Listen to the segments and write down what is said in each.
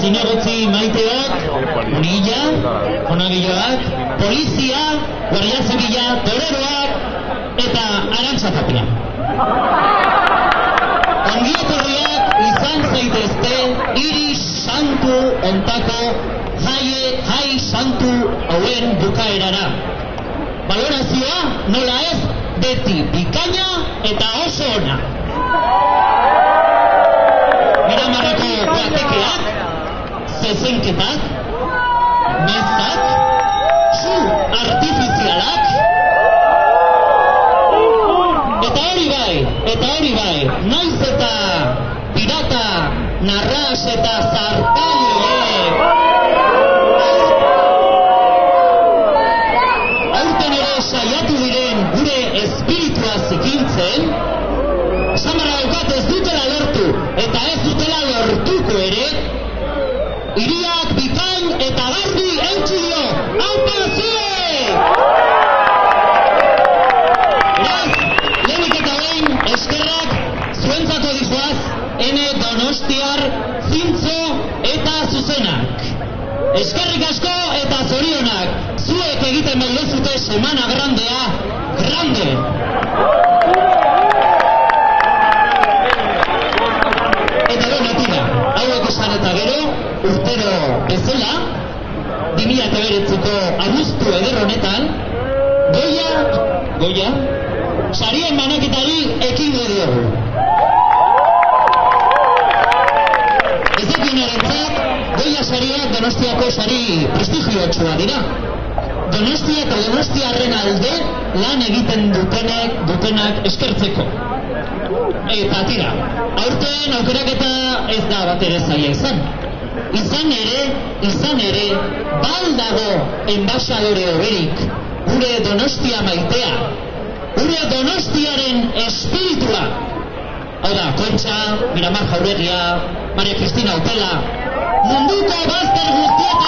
zinegotzi maiteak, unilla, onagioak, polizia, guardia zibila, toreroak eta arantzatapia. Ongi etorriak izan zaitezte hiri santu ontako jaie jai santu hauen bukaerara. Balorazioa nola ez beti bikaina eta oso ona. Prestigiotsua dira. Donostia eta donostiarren alde lan egiten dutenek dutenak eskertzeko. Eta tira, aurten aukeraketa ez da bat ere zaila izan. Izan ere, izan ere, baldago enbaixadore hoberik, gure donostia maitea, gure donostiaren espiritua. Hau da, Kontxa, Miramar Jauregia, Maria Cristina Otela, munduko bazter guztietara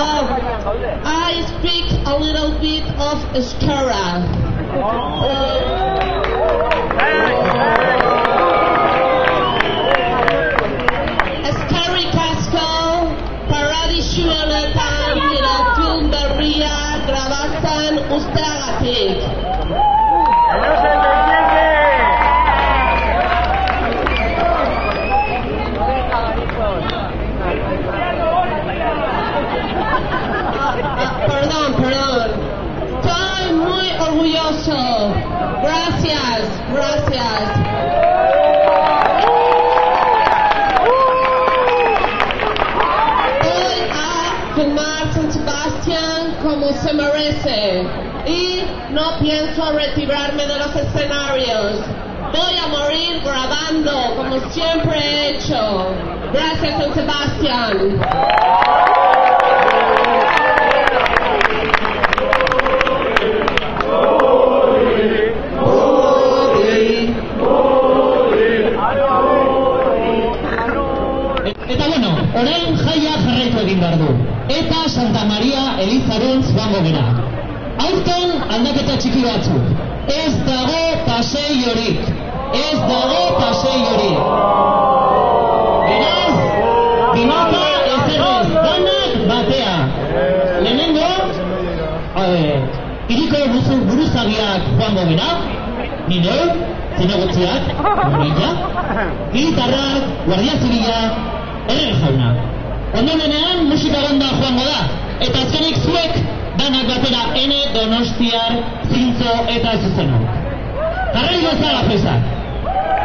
Uh, I speak a little bit of Euskara. Filmar San Sebastián como se merece y no pienso retirarme de los escenarios. Voy a morir grabando como siempre he hecho. Gracias San Sebastián. Eta bueno, orain jaia jarraitu egin behar. Eta Santa Maria Elizaren joango gera. Aurten aldaketa txiki batzuk. Ez dago pasei horik. Ez dago pasei horik. Beraz, ezer ez, danak batea. Lehenengo, eh, iriko buzu buruzagiak joango gera. Ni neu, zinegotziak, mila, militarrak, guardia zibila, erren jauna. Ondorenean musika banda joango da, eta azkenik zuek danak batera ene donostiar zintzo eta zuzeno. Jarrai gozala pesak.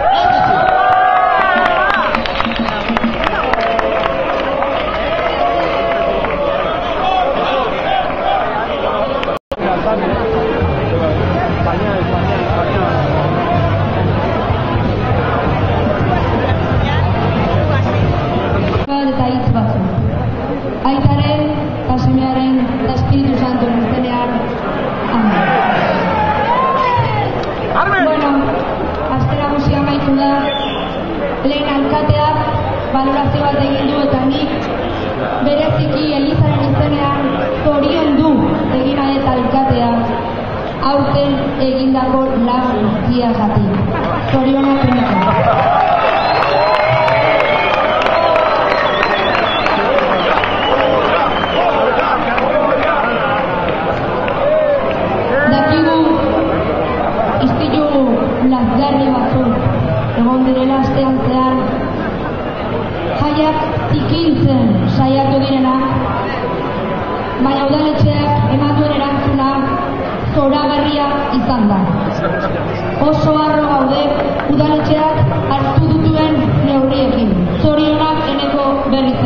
España egindako lan guztia gati. Zorionak unika. Dakigu, iztitu lazgarri batu, egon direla astean zean, jaiak tikintzen saiatu direna baina udaletxe izan da. Oso harro gaude udaletxeak hartu dutuen neurriekin. Zorionak eneko berriz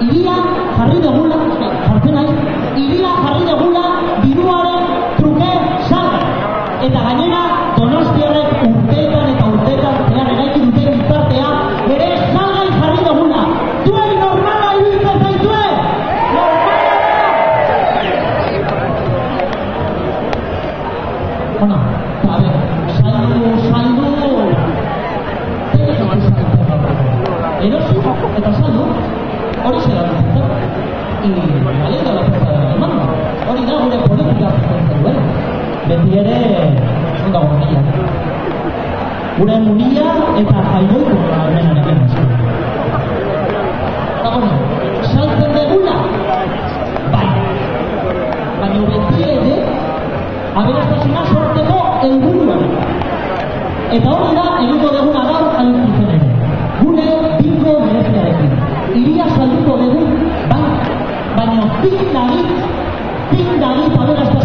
Iria jarri degula, jartzen nahi, iria jarri degula diruaren truke salga. Eta gainera, donostiarrek urteetan eta urteetan zehar eraiki duten gizartea, ere salgai jarri degula. Zuei normala iruditzen zaizue? Bueno, a ver, saldu, saldu, Erosi eta saldu, hori zera dutzen. I, aliendo la puerta de la mano. Hori da gure politika zuzentzen duen. Beti ere, ondo munia. Gure munia eta jaigoiko amenarekin hasi. Eta bueno, saltzen deguna, bai. Baina beti ere, aberastasuna sorteko helburuan. Eta hori da egingo deguna gaur 叮当，叮当铃，跑。